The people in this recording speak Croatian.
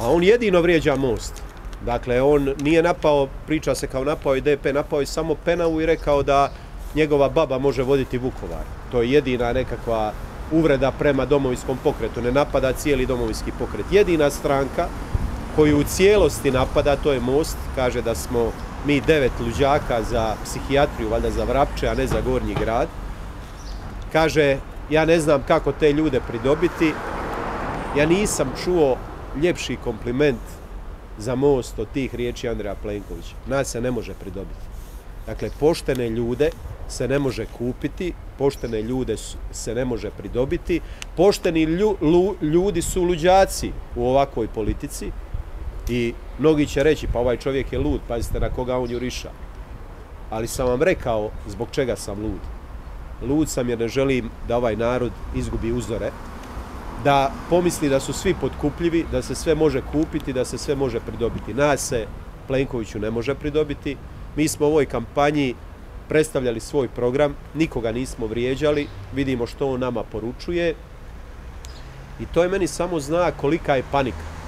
A on jedino vrijeđa most. Dakle, on nije napao, priča se kao napao i DP, napao je samo Penavu i rekao da njegova baba može voditi Vukovar. To je jedina nekakva uvreda prema domovinskom pokretu, ne napada cijeli domovinski pokret. Jedina stranka koju u cijelosti napada, to je Most, kaže da smo mi devet luđaka za psihijatriju, valjda za Vrapče, a ne za Gornji grad. Kaže, ja ne znam kako te ljude pridobiti, ja nisam čuo ljepši kompliment za most od tih riječi Andreja Plenkovića. Nas se ne može pridobiti. Dakle, poštene ljude se ne može kupiti, poštene ljude se ne može pridobiti, pošteni ljudi su luđaci u ovakvoj politici i mnogi će reći pa ovaj čovjek je lud, pazite na koga on juriša. Ali sam vam rekao zbog čega sam lud. Lud sam jer ne želim da ovaj narod izgubi uzore, da pomisli da su svi potkupljivi, da se sve može kupiti, da se sve može pridobiti. Nas se Plenkoviću ne može pridobiti. Mi smo u ovoj kampanji predstavljali svoj program, nikoga nismo vrijeđali, vidimo što on nama poručuje. I to je meni samo znak kolika je panika.